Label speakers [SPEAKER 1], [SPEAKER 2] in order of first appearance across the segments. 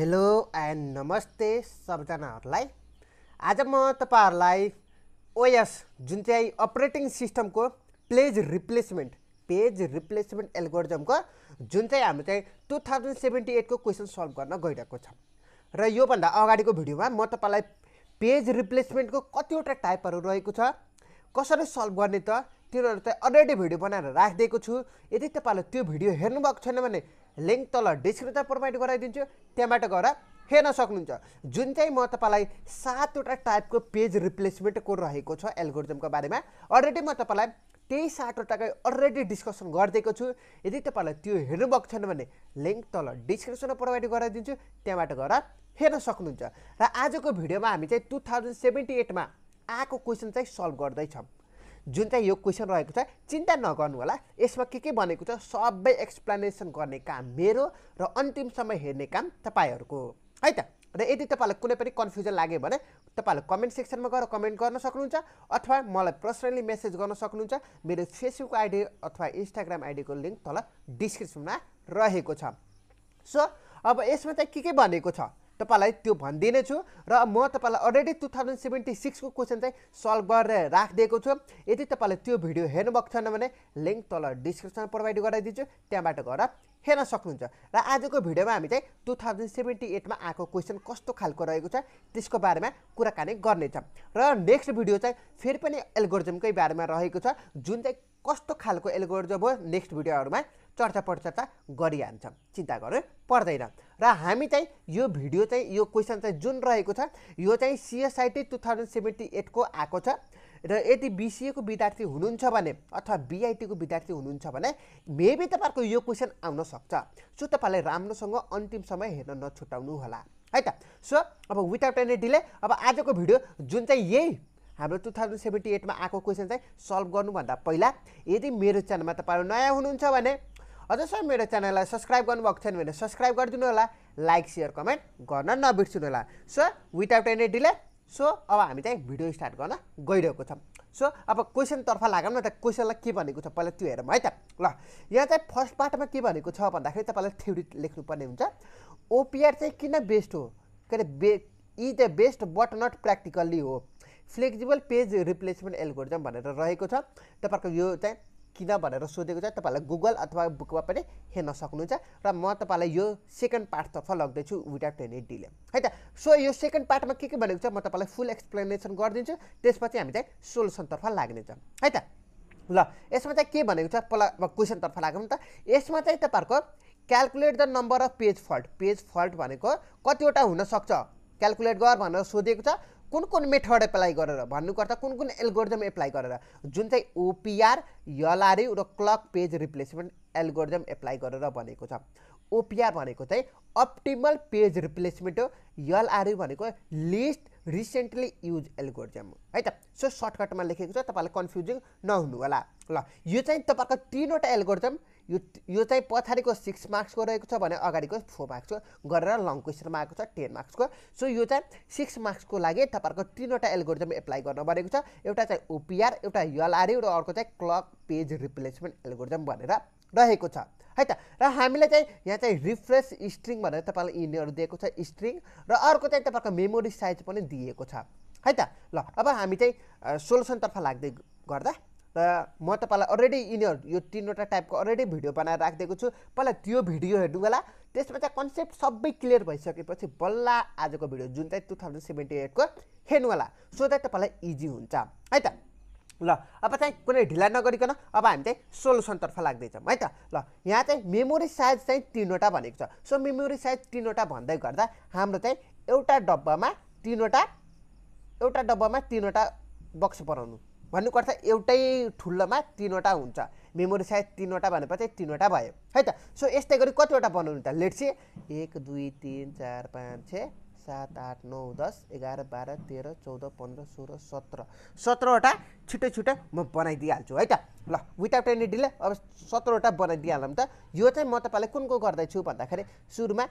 [SPEAKER 1] Hello and नमस्ते सबजनाहरूलाई। आज म तपाईँहरूलाई ओएस जुन चाहिँ अपरेटिङ सिस्टमको पेज रिप्लेसमेन्ट पेज रिप्लेसमेन्ट एल्गोरिजमको जुन चाहिँ हाम्रो चाहिँ टु थाउजन्ड सेभेन्टी एटको क्वेसन सल्भ गर्न गइरहेको छ। र योभन्दा अगाडिको भिडियोमा म तपाईँलाई पेज रिप्लेसमेन्टको कतिवटा टाइपहरू रहेको छ कसरी सल्भ गर्ने त तिनीहरू चाहिँ अलरेडी भिडियो बनाएर राखिदिएको छु। यदि तपाईँहरूले त्यो भिडियो हेर्नुभएको छैन भने लिङ्क तल डिस्क्रिप्सन प्रोभाइड गराइदिन्छु। त्यहाँबाट गएर हेर्न सक्नुहुन्छ। जुन चाहिँ म तपाईँलाई सातवटा टाइपको पेज रिप्लेसमेन्टको रहेको छ एल्गोरिजमको बारेमा अलरेडी म तपाईँलाई त्यही सातवटाकै अलरेडी डिस्कसन गरिदिएको छु। यदि तपाईँलाई त्यो हेर्नुभएको छैन भने लिङ्क तल डिस्क्रिप्सनमा प्रोभाइड गराइदिन्छु। त्यहाँबाट गएर हेर्न सक्नुहुन्छ। र आजको भिडियोमा हामी चाहिँ टु थाउजन्ड सेभेन्टी एटमा आएको क्वेसन चाहिँ सल्भ गर्दैछौँ। जुन चाहिँ यो क्वेसन रहेको छ चिन्ता नगर्नु होला। यसमा के के भनेको छ सबै एक्सप्लेनेसन गर्ने काम मेरो र अन्तिमसम्म हेर्ने काम तपाईँहरूको। है त? र यदि तपाईँलाई कुनै पनि कन्फ्युजन लाग्यो भने तपाईँहरूले कमेन्ट सेक्सनमा गएर कमेन्ट गर्न सक्नुहुन्छ अथवा मलाई पर्सनली मेसेज गर्न सक्नुहुन्छ मेरो फेसबुक आइडी अथवा इन्स्टाग्राम आइडीको लिङ्क तल डिस्क्रिप्सनमा रहेको छ। सो अब यसमा चाहिँ के के भनेको छ? तपाईँलाई त्यो भनिदिने छु र म तपाईँलाई अलरेडी टु थाउजन्ड सेभेन्टी सिक्सको क्वेसन चाहिँ सल्भ गरेर राखिदिएको छु। यदि तपाईँले त्यो भिडियो हेर्नुभएको छैन भने लिङ्क तल डिस्क्रिप्सन प्रोभाइड गराइदिन्छु त्यहाँबाट गएर हेर्न सक्नुहुन्छ। र आजको भिडियोमा हामी चाहिँ टु थाउजन्ड सेभेन्टी एटमा आएको क्वेसन कस्तो खालको रहेको छ त्यसको बारेमा कुराकानी गर्नेछौँ। र नेक्स्ट भिडियो चाहिँ फेरि पनि एल्गोरिजमकै बारेमा रहेको छ जुन चाहिँ कस्तो खालको एल्गोरिजम हो नेक्स्ट भिडियोहरूमा चर्चा परिचर्चा गरिहाल्छौँ चिन्ता गर्नु पर्दैन। र हामी चाहिँ यो भिडियो चाहिँ यो क्वेसन चाहिँ जुन रहेको छ यो चाहिँ सिएसआइटी टु थाउजन्ड सेभेन्टी एटको आएको छ। र यदि बिसिएको विद्यार्थी हुनुहुन्छ भने अथवा बिआइटीको विद्यार्थी हुनुहुन्छ भने मेबी तपाईँहरूको यो क्वेसन आउन सक्छ। सो तपाईँले राम्रोसँग अन्तिमसम्म हेर्न नछुटाउनु होला। है त? सो अब विदाउट एनी डिले अब आजको भिडियो जुन चाहिँ यही हाम्रो टु थाउजन्ड सेभेन्टी एटमा आएको क्वेसन चाहिँ सल्भ गर्नुभन्दा पहिला यदि मेरो च्यानलमा तपाईँहरू नयाँ हुनुहुन्छ भने अझसम्म मेरो च्यानललाई सब्सक्राइब गर्नुभएको छैन भने सब्सक्राइब गरिदिनु होला लाइक सेयर कमेन्ट गर्न नबिर्सिनु होला। So without any delay so अब हामी चाहिँ भिडियो स्टार्ट गर्न गइरहेको छौँ। सो अब क्वेसनतर्फ लागौँ न त क्वेसनलाई के भनेको छ पहिला त्यो हेरौँ है त। ल यहाँ चाहिँ फर्स्ट पार्टमा के भनेको छ भन्दाखेरि तपाईँलाई थ्योरी लेख्नुपर्ने हुन्छ। ओपिआर चाहिँ किन बेस्ट हो? के अरे बे इ the best but not practically हो। फ्लेक्जिबल पेज रिप्लेसमेन्ट एल्गोरिजम भनेर रहेको छ। तपाईँहरूको यो चाहिँ किन भनेर सोधेको छ तपाईँहरूलाई गुगल अथवा बुकमा पनि हेर्न सक्नुहुन्छ र म तपाईँलाई यो सेकेन्ड पार्टतर्फ लग्दैछु विदाउट एनी डिले है त? सो यो सेकेन्ड पार्टमा के के भनेको छ म तपाईँलाई फुल एक्सप्लेनेसन गरिदिन्छु। त्यसपछि हामी चाहिँ सोल्युसनतर्फ लाग्नेछौँ। है त? ल यसमा चाहिँ के भनेको छ पहिला क्वेसनतर्फ लागौँ त। यसमा चाहिँ तपाईँहरूको calculate the number of page fault page fault भनेको कतिवटा हुनसक्छ। क्यालकुलेट गर भनेर सोधेको छ। कुन कुन मेथड एप्लाई गरेर भन्नुपर्छ कुन कुन एल्गोरिजम एप्लाई गरेर जुन चाहिँ ओपिआर यलआरयु र clock page replacement algorithm apply गरेर भनेको छ। ओपिआर भनेको चाहिँ अप्टिमल पेज रिप्लेसमेन्ट हो यलआरयु भनेको लिस्ट रिसेन्टली युज एल्गोरिजम है त? सो सर्टकटमा लेखेको छ तपाईँलाई कन्फ्युजिङ नहुनु होला ल यो चाहिँ तपाईँको तिनवटा एल्गोरिजम यो यो चाहिँ पछाडिको सिक्स मार्क्सको रहेको छ भने अगाडिको फोर मार्क्सको गरेर लङ क्वेसनमा आएको छ टेन मार्क्सको सो यो चाहिँ सिक्स मार्क्सको लागि तपाईँहरूको तिनवटा एल्गोरिजम एप्लाई गर्न भनेको छ। एउटा चाहिँ ओपिआर एउटा यलआरयु र अर्को चाहिँ क्लक पेज रिप्लेसमेन्ट एल्गोरिजम भनेर रहेको छ। है त? र हामीलाई चाहिँ यहाँ चाहिँ रिफ्रेस स्ट्रिङ भनेर तपाईँलाई यिनीहरू दिएको छ स्ट्रिङ र अर्को चाहिँ तपाईँको मेमोरी साइज पनि दिएको छ। है त? ल अब हामी चाहिँ सोल्युसनतर्फ लाग्दै गर्दा र म तपाईँलाई अलरेडी यिनीहरू यो तिनवटा टाइपको अलरेडी भिडियो बनाएर राखिदिएको छु। पहिला त्यो भिडियो हेर्नु होला त्यसमा चाहिँ कन्सेप्ट सबै क्लियर भइसकेपछि बल्ल आजको भिडियो जुन चाहिँ टु थाउजन्ड सेभेन्टी एटको हेर्नु होला सो द्याट तपाईँलाई इजी हुन्छ है त? ल अब चाहिँ कुनै ढिला नगरिकन अब हामी चाहिँ सोल्युसनतर्फ लाग्दैछौँ है त? ल यहाँ चाहिँ मेमोरी साइज चाहिँ तिनवटा भनेको छ। सो मेमोरी साइज तिनवटा भन्दै गर्दा हाम्रो चाहिँ एउटा डब्बामा तिनवटा एउटा डब्बामा तिनवटा बक्स बनाउनु। भन्नुपर्छ एउटै ठुलोमा तिनवटा हुन्छ। मेमोरी साइज तिनवटा भनेपछि तिनवटा भयो। है त? सो यस्तै गरी कतिवटा बनाउनु त लेट्स एक दुई तिन चार पाँच छ सात आठ नौ दस एघार बाह्र तेह्र चौध पन्ध्र सोह्र सत्र। सत्रवटा छिटो छिटो म बनाइदिइहाल्छु। है त? ल विदाउट एनी डिले अब सत्रवटा बनाइदिइहालौँ त। यो चाहिँ म तपाईँलाई कुनको गर्दैछु भन्दाखेरि सुरुमा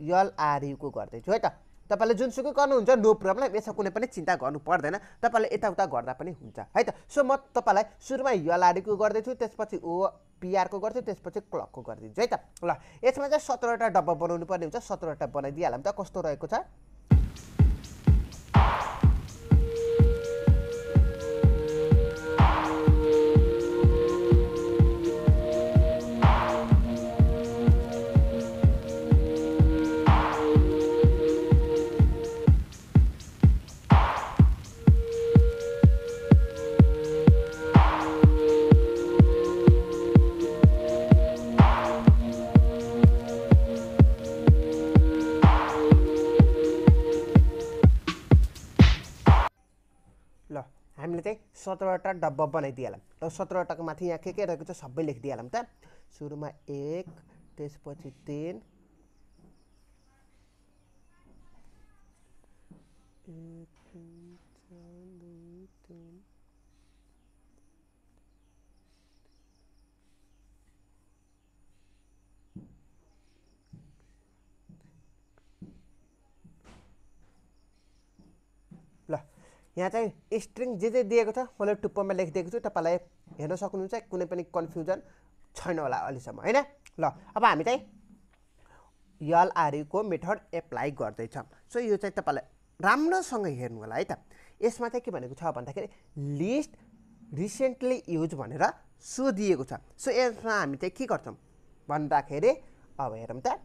[SPEAKER 1] यलआरयुको गर्दैछु। है त? तपाईँले जुनसुकै गर्नुहुन्छ नो प्रब्लम यसमा कुनै पनि चिन्ता गर्नु पर्दैन। तपाईँले यताउता गर्दा पनि हुन्छ है त? सो म तपाईँलाई सुरुमा यलाडीको गर्दैछु त्यसपछि ओ पिआरको गर्छु त्यसपछि क्लकको गरिदिन्छु है त? ल यसमा चाहिँ सत्रवटा डब्बा बनाउनु पर्ने हुन्छ सत्रवटा बनाइदिइहालौँ त कस्तो रहेको छ? सत्रवटा डब्बा बनाइदिइहालौँ र सत्रवटाको माथि यहाँ के के रहेको छ सबै लेखिदिइहालौँ त। सुरुमा एक त्यसपछि तिन। एक, दुई, चार, दुई, तिन। ल यहाँ चाहिँ स्ट्रिङ जे जे दिएको छ मैले टुप्पोमा लेखिदिएको छु तपाईँलाई हेर्न सक्नुहुन्छ कुनै पनि कन्फ्युजन छैन होला अहिलेसम्म होइन? ल अब हामी चाहिँ यलआरयुको मेथड एप्लाई गर्दैछौँ। सो यो चाहिँ तपाईँलाई राम्रोसँग हेर्नु होला है त? यसमा चाहिँ के भनेको छ भन्दाखेरि लिस्ट रिसेन्टली युज भनेर सोधिएको छ। सो यसमा हामी चाहिँ के गर्छौँ? भन्दाखेरि अब हेरौँ त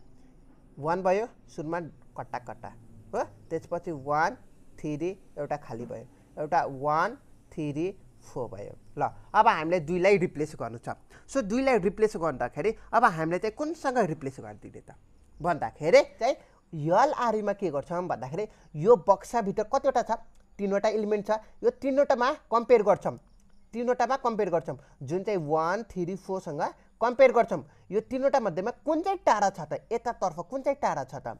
[SPEAKER 1] वान भयो सुरुमा कट्टा कट्टा हो? त्यसपछि वान थ्री एउटा खाली भयो एउटा वान थ्री फोर भयो। ल अब हामीले दुईलाई रिप्लेस गर्नु छ। सो दुईलाई रिप्लेस गर्दाखेरि अब हामीले चाहिँ कुनसँग रिप्लेस गरिदिने त? भन्दाखेरि चाहिँ यलआरईमा के गर्छौँ भन्दाखेरि यो बक्साभित्र कतिवटा छ? तिनवटा इलिमेन्ट छ। यो तिनवटामा कम्पेयर गर्छौँ। तिनवटामा कम्पेयर गर्छौँ। जुन चाहिँ वान थ्री फोरसँग कम्पेयर गर्छौँ। यो तिनवटा मध्येमा कुन चाहिँ टाढा छ त? यतातर्फ कुन चाहिँ टाढा छ त?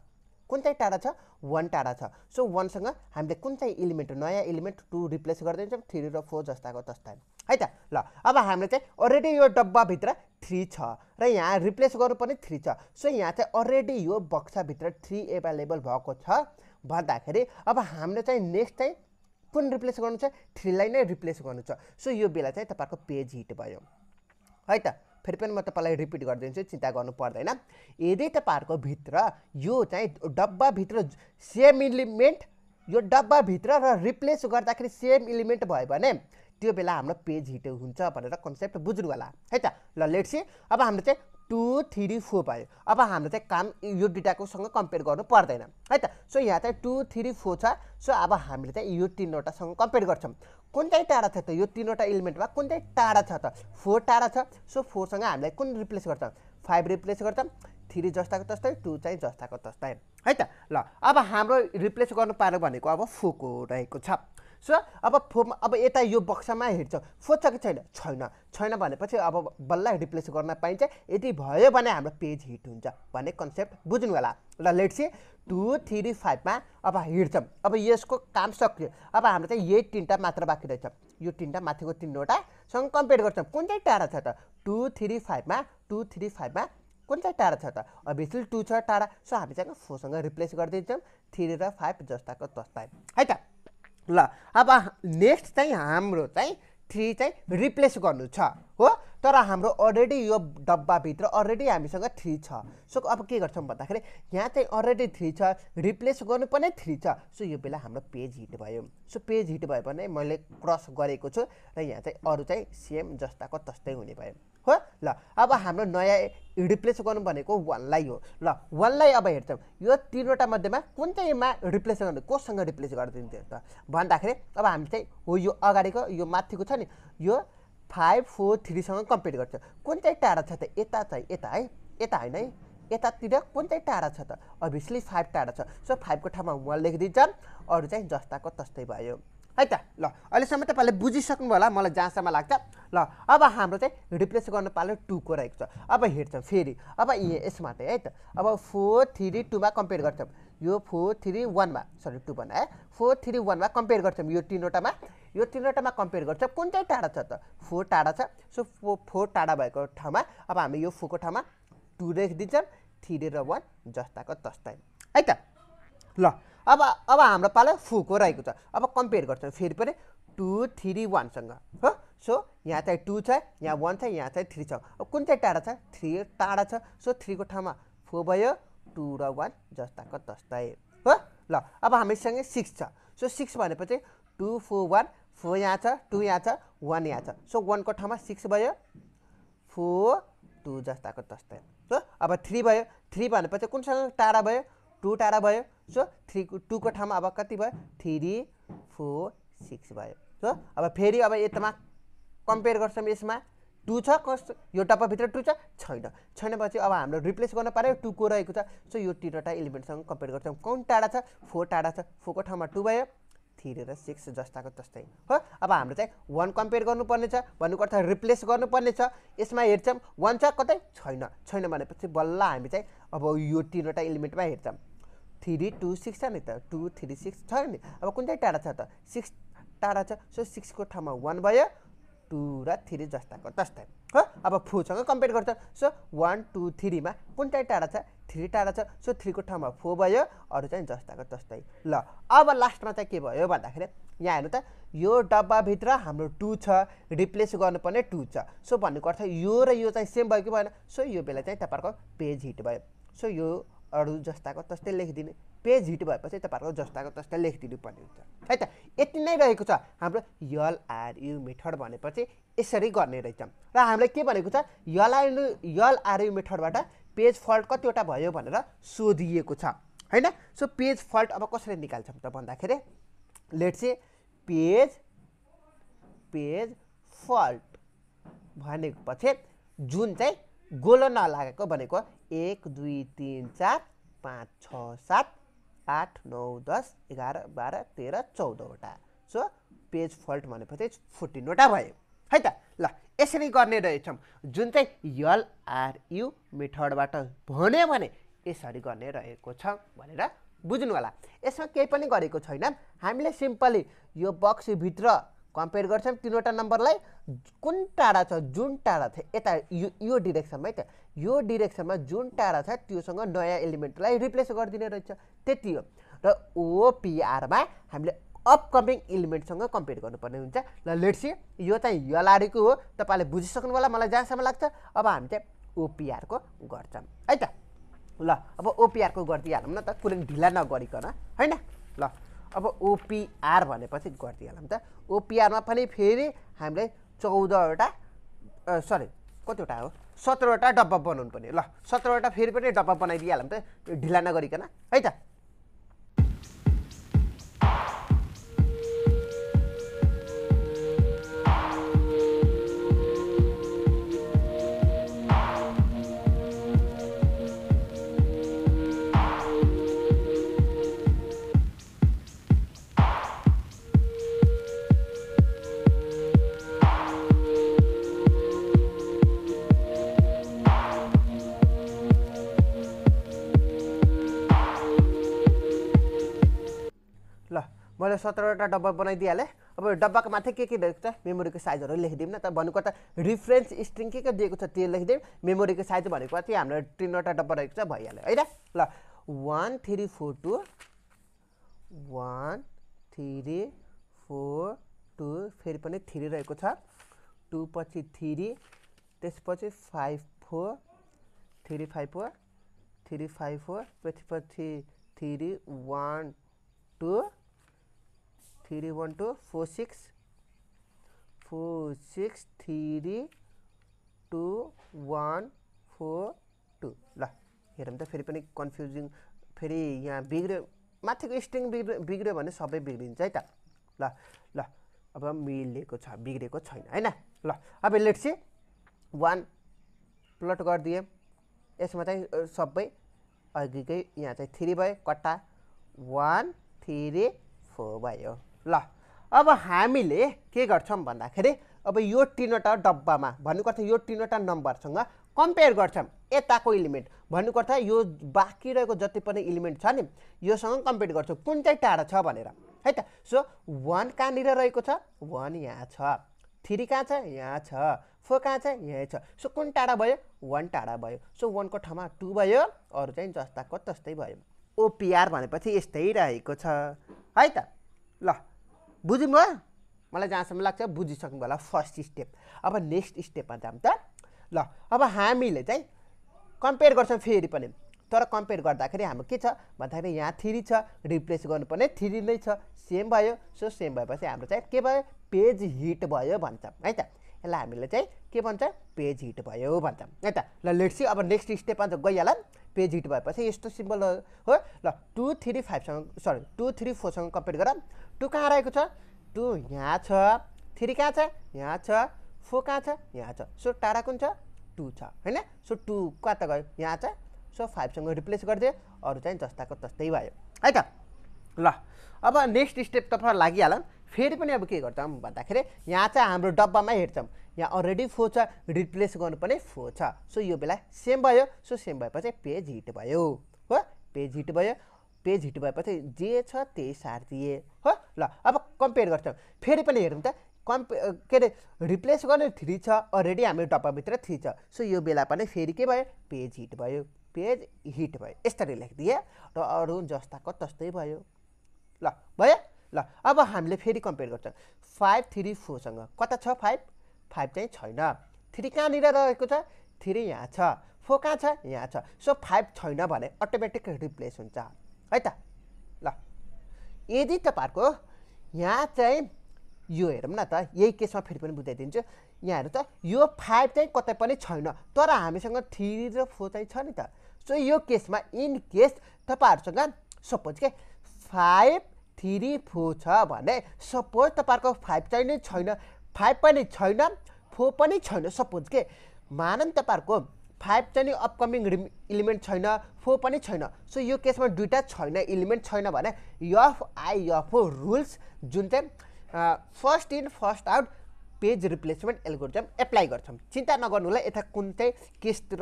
[SPEAKER 1] कुन चाहिँ टाढा छ? वान टाढा छ। सो वानसँग हामीले कुन चाहिँ इलिमेन्ट नयाँ इलिमेन्ट टू रिप्लेस गरिदिन्छौँ? थ्री र फोर जस्ताको तस्ता है त? ल अब हामीले चाहिँ अलरेडी यो डब्बाभित्र थ्री छ र यहाँ रिप्लेस गर्नुपर्ने थ्री छ। सो यहाँ चाहिँ अलरेडी यो बक्साभित्र थ्री एभाइलेबल भएको छ। भन्दाखेरि अब हामीले चाहिँ नेक्स्ट चाहिँ कुन रिप्लेस गर्नु छ? थ्रीलाई नै रिप्लेस गर्नु छ। सो यो बेला चाहिँ तपाईँहरूको पेज हिट भयो। है त? फेरि पनि म तपाईँलाई रिपिट गरिदिन्छु चिन्ता गर्नु पर्दैन। यदि तपाईँहरूको भित्र यो चाहिँ डब्बाभित्र सेम इलिमेन्ट यो डब्बाभित्र र रिप्लेस गर्दाखेरि सेम इलिमेन्ट भयो भने त्यो बेला हाम्रो पेज हिट हुन्छ भनेर कन्सेप्ट बुझ्नु होला। है त? ल लेट्स अब हाम्रो चाहिँ टू थ्री फोर भयो। अब हाम्रो चाहिँ काम यो दुइटाकोसँग कम्पेयर गर्नु पर्दैन। है त? सो यहाँ चाहिँ टू थ्री फोर छ। सो अब हामीले चाहिँ यो तिनवटासँग कम्पेयर गर्छौँ। कुन चाहिँ टाढा छ त? यो तिनवटा इलिमेन्टमा कुन चाहिँ टाढा छ त? फोर टाढा छ। सो फोरसँग हामीलाई कुन रिप्लेस गर्छौँ? फाइभ रिप्लेस गर्छौँ। थ्री जस्ताको तस्तै टू चाहिँ जस्ताको तस्तै। है त? ल अब हाम्रो रिप्लेस गर्नु पारो भनेको अब फोको रहेको छ। सो अब फोमा अब यता यो बक्सामा हेर्छ। फो छ कि छैन? छैन। छैन भनेपछि अब बल्ल रिप्लेस गर्न पाइन्छ। यदि भयो भने हाम्रो पेज हिट हुन्छ भन्ने कन्सेप्ट बुझ्नु होला। ल लेट्स टू थ्री फाइभमा अब हिँड्छौँ। अब यसको काम सक्यो। अब हाम्रो चाहिँ यही तिनवटा मात्र बाँकी रहेछ। यो तिनवटा माथिको तिनवटासँग कम्पेयर गर्छौँ। कुन चाहिँ टाढा छ त? टू थ्री फाइभमा टू थ्री फाइभमा कुन चाहिँ टाढा छ त? अभियसली टू छ टाढा। सो हामी चाहिँ फोरसँग रिप्लेस गरिदिन्छौँ। थ्री र फाइभ जस्ताको तस्ता। है त? ल अब नेक्स्ट चाहिँ हाम्रो चाहिँ थ्री चाहिँ रिप्लेस गर्नु छ हो? तर हाम्रो अलरेडी यो डब्बाभित्र अलरेडी हामीसँग थ्री छ। सो अब के गर्छौँ भन्दाखेरि यहाँ चाहिँ अलरेडी थ्री छ रिप्लेस गर्नुपर्ने थ्री छ। सो यो बेला हाम्रो पेज हिट भयो सो पेज हिट भयो भने मैले क्रस गरेको छु र यहाँ चाहिँ अरू चाहिँ सेम जस्ताको तस्तै हुने भयो। हो? ल अब हाम्रो नयाँ रिप्लेस गर्नु भनेको वानलाई हो। ल वानलाई अब हेर्छौँ। यो तिनवटा मध्येमा कुन चाहिँमा रिप्लेस गर्नु कोसँग रिप्लेस गरिदिन्थ्यो? त भन्दाखेरि अब हामी चाहिँ हो यो अगाडिको यो माथिको छ नि यो फाइभ फोर थ्रीसँग कम्पेयर गर्छ। कुन चाहिँ टाढा छ त? यता चाहिँ यता है? यता होइन है? यतातिर कुन चाहिँ टाढा छ त? अभियसली फाइभ टाढा छ। सो फाइभको ठाउँमा वान लेखिदिन्छ अरू चाहिँ जस्ताको तस्तै भयो। है त? ल अहिलेसम्म तपाईँले बुझिसक्नु होला मलाई जहाँसम्म लाग्छ। ल अब हाम्रो चाहिँ रिप्लेस गर्नु पालो टूको रहेको छ। अब हेर्छौँ फेरि अब यसमा चाहिँ है त? अब फोर थ्री टूमा कम्पेयर गर्छौँ। यो फोर थ्री वानमा सरी टू भन है? फोर थ्री वानमा कम्पेयर गर्छौँ यो तिनवटामा। यो तिनवटामा कम्पेयर गर्छौँ। कुन चाहिँ टाढा छ त? फोर टाढा छ। सो फो फोर टाढा भएको ठाउँमा अब हामी यो फोरको ठाउँमा टू लेखिदिन्छौँ थ्री र वान जस्ताको तस्तै। है त? ल अब अब हाम्रो पालो फुको रहेको छ। अब कम्पेयर गर्छौँ फेरि पनि टू थ्री वानसँग हो? सो यहाँ चाहिँ टू छ यहाँ वान छ यहाँ चाहिँ थ्री छ। कुन चाहिँ टाढा छ? थ्री टाढा छ। सो थ्रीको ठाउँमा फोर भयो टू र वान जस्ताको तस्तै हो? ल अब हामीसँग सिक्स छ। सो सिक्स भनेपछि टू फोर वान फोर यहाँ छ टू यहाँ छ वान यहाँ छ। सो वानको ठाउँमा सिक्स भयो फोर टू जस्ताको तस्तै। हो अब थ्री भयो। थ्री भनेपछि कुनसँग टाढा भयो? टू टाढा भयो। सो थ्री टूको ठाउँमा अब कति भयो? थ्री फोर सिक्स भयो। हो अब फेरि अब यतामा कम्पेयर गर्छौँ यसमा। टू छ कस यो डब्बाभित्र टू छ? छैन। छैन पछि अब हाम्रो रिप्लेस गर्न पऱ्यो। टूको रहेको छ। सो यो तिनवटा एलिमेन्टसँग कम्पेयर गर्छौँ। कुन टाढा छ? फोर टाढा छ। फोरको ठाउँमा टू भयो। थ्री र सिक्स जस्ताको तस्तै हो? अब हाम्रो चाहिँ वान कम्पेयर गर्नुपर्ने छ भन्नुको अर्थ रिप्लेस गर्नुपर्ने छ यसमा हेर्छौँ। वान छ कतै? छैन। छैन भनेपछि बल्ल हामी चाहिँ अब यो तिनवटा एलिमेन्टमा हेर्छौँ। थ्री टू सिक्स छ नि त? टू थ्री सिक्स छ नि? अब कुन चाहिँ टाढा छ त? सिक्स टाढा छ। सो सिक्सको ठाउँमा वान भयो टू र थ्री जस्ताको तस्तै। हो? अब फोरसँग कम्पेयर गर्छ। सो वान टू थ्रीमा कुन चाहिँ टाढा छ? थ्री टाढा छ। सो थ्रीको ठाउँमा फोर भयो अरू चाहिँ जस्ताको तस्तै। ल अब लास्टमा चाहिँ के भयो भन्दाखेरि यहाँ हेर्नु त यो डब्बाभित्र हाम्रो टू छ। रिप्लेस गर्नुपर्ने टू छ। सो भन्नुको अर्थ यो र यो चाहिँ सेम भयो कि भएन? सो यो बेला चाहिँ तपाईँहरूको पेज हिट भयो। सो यो अरू जस्ताको तस्तै लेखिदिने पेज हिट भएपछि तपाईँहरूको जस्ताको तस्तै लेखिदिनु पर्ने हुन्छ। है त? यति नै रहेको छ हाम्रो यलआरयु मेथड भनेपछि यसरी गर्ने रहेछ। र हामीले के भनेको छ? यलआरयु यलआरयु मेथडबाट पेज फल्ट कतिवटा भयो भनेर सोधिएको छ। होइन? सो पेज फल्ट अब कसरी निकाल्छौँ त भन्दाखेरि लेट चाहिँ पेज पेज फल्ट भनेको जुन चाहिँ गोलो नलागेको भनेको एक दुई तिन चार पाँच छ सात आठ नौ दस एघार बाह्र तेह्र चौधवटा। सो पेज फल्ट भनेपछि फोर्टिनवटा भयो। है त? ल यसरी गर्ने रहेछौँ। जुन चाहिँ यलआरयु मेथडबाट भन्यो भने यसरी गर्ने रहेको छ भनेर बुझ्नु होला यसमा केही पनि गरेको छैन हामीले सिम्पली यो बक्सभित्र कम्पेयर गर्छौँ तिनवटा नम्बरलाई कुन टाढा छ जुन टाढा छ यता यो डिरेक्सनमा है त यो डिरेक्सनमा जुन टाढा छ त्योसँग नयाँ एलिमेन्टलाई रिप्लेस गरिदिने रहेछ। त्यति हो। र ओपिआरमा हामीले अपकमिङ एलिमेन्टसँग कम्पेयर गर्नुपर्ने हुन्छ। ल लेट्सी यो चाहिँ यलाडीको हो। तपाईँले बुझिसक्नु होला मलाई जहाँसम्म लाग्छ। अब हामी चाहिँ ओपिआरको गर्छौँ। है त? ल अब ओपिआरको गरिदिइहालौँ न त। कुनै ढिला नगरिकन। होइन? ल। अब ओपिआर भनेपछि गरिदिइहालौँ त। ओपिआरमा पनि फेरि हामीले चौधवटा सरी कतिवटा हो? सत्रवटा डब्बा बनाउनु पर्ने ल सत्रवटा फेरि पनि डब्बा बनाइदिइहालौँ त। ढिला नगरिकन। है त? मैले सत्रवटा डब्बा बनाइदिइहालेँ। अब डब्बाको माथि के के दिएको छ? मेमोरीको साइजहरू लेखिदिउँ न त। भन्नुको त रिफरेन्स स्ट्रिङ के के दिएको छ त्यो लेखिदिउँ। मेमोरीको साइज भनेको चाहिँ हाम्रो तिनवटा डब्बा रहेको छ। भइहाल्यो। है त ल। One three four two one three four two फेरि पनि थ्री रहेको छ। टू पछि थ्री त्यसपछि five four three five four three five four त्यसपछि three one two three one two four six four six three two one four two. ल हेरौँ त फेरि पनि कन्फ्युजिङ फेरि यहाँ बिग्रियो माथिको स्ट्रिङ बिग्रियो बिग्रियो भने सबै बिग्रिन्छ है त। ल ल अब मिलेको छ बिग्रेको छैन होइन? ल अब लेट चाहिँ वान प्लट गरिदिएँ। यसमा चाहिँ सबै अघिकै यहाँ चाहिँ थ्री भयो कट्टा वान थ्री फोर भयो। ल अब हामीले के गर्छौँ भन्दाखेरि अब यो तिनवटा डब्बामा भन्नुको अर्थ यो तिनवटा नम्बरसँग कम्पेयर गर्छौँ। यताको इलिमेन्ट भन्नुको अर्थ यो बाँकी रहेको जति पनि इलिमेन्ट छ नि योसँग कम्पेयर गर्छौँ। कुन चाहिँ टाढा छ भनेर है त? सो वान कहाँनिर रहेको छ? वान यहाँ छ। थ्री कहाँ छ? यहाँ छ। फोर कहाँ छ? यहाँ छ। सो कुन टाढा भयो? वान टाढा भयो। सो वानको ठाउँमा टू भयो अरू चाहिँ जस्ताको तस्तै भयो। ओपिआर भनेपछि यस्तै रहेको छ है त? ल बुझ्नुभयो? मलाई जहाँसम्म लाग्छ बुझिसक्नु होला फर्स्ट स्टेप अब नेक्स्ट स्टेपमा जाऊँ त ल अब हामीले चाहिँ कम्पेयर गर्छौँ फेरि पनि। तर कम्पेयर गर्दाखेरि हाम्रो के छ? भन्दाखेरि यहाँ थ्री छ रिप्लेस गर्नुपर्ने थ्री नै छ। सेम भयो सो सेम भएपछि हाम्रो चाहिँ के भयो? पेज हिट भयो भन्छ है त? यसलाई हामीले चाहिँ के भन्छ? पेज हिट भयो भन्छ है त? ल लेट्सी अब नेक्स्ट स्टेपमा त गइहाल। पेज हिट भएपछि यस्तो सिम्पल हो ल टू थ्री फाइभसँग सरी टू थ्री फोरसँग कम्पेयर गर। टू कहाँ रहेको छ? टू यहाँ छ। थ्री कहाँ छ? यहाँ छ। फोर कहाँ छ? यहाँ छ। सो टाढा कुन छ? टू छ होइन? सो टू कता गयो? यहाँ छ। सो फाइभसँग रिप्लेस गरिदियो अरू चाहिँ जस्ताको तस्तै भयो। है त? ल अब नेक्स्ट स्टेप तपाईँलाई लागिहाल फेरि पनि अब के गर्छौँ भन्दाखेरि यहाँ चाहिँ हाम्रो डब्बामा हेर्छौँ। यहाँ अलरेडी फो छ रिप्लेस गर्नुपर्ने फो छ। सो यो बेला सेम भयो। सो सेम भएपछि पेज हिट भयो। हो? पेज हिट भयो। पेज हिट भएपछि जे छ त्यही सार दिए हो? ल अब कम्पेयर गर्छौँ। फेरि पनि हेरौँ त कम्पे के अरे रिप्लेस गर्ने थ्री छ अलरेडी हाम्रो डब्बाभित्र थ्री छ। सो यो बेला पनि फेरि के भयो? पेज हिट भयो। पेज हिट भयो। यसरी लेखिदिएँ। र अरू जस्ताको तस्तै भयो। ल भयो? ल अब हामीले फेरि कम्पेयर गर्छौँ। फाइभ थ्री फोरसँग कता छ फाइभ फाइभ चाहिँ छैन। थ्री कहाँनिर रहेको छ? थ्री यहाँ छ। फोर कहाँ छ? यहाँ छ। सो फाइभ छैन भने अटोमेटिक रिप्लेस हुन्छ। है त? ल। यदि तपाईँहरूको यहाँ चाहिँ यो हेरौँ न त यही केसमा फेरि पनि बुझाइदिन्छु। यहाँ हेर्नु त यो फाइभ चाहिँ कतै पनि छैन तर हामीसँग थ्री र फोर चाहिँ छ नि त। सो यो केसमा इन केस तपाईँहरूसँग सपोज के फाइभ थ्री फोर छ भने सपोज तपाईँहरूको फाइभ चाहिँ छैन फाइभ पनि छैन फोर पनि छैन सपोज के? मान नि तपाईँहरूको फाइभ चाहिँ नि अपकमिङ इलिमेन्ट छैन फोर पनि छैन। सो यो केसमा दुइटा छैन इलिमेन्ट छैन भने यफ आई यफ रुल्स जुन चाहिँ first in first out page replacement algorithm apply गर्छौँ। चिन्ता नगर्नु होला यता कुन चाहिँ केसतिर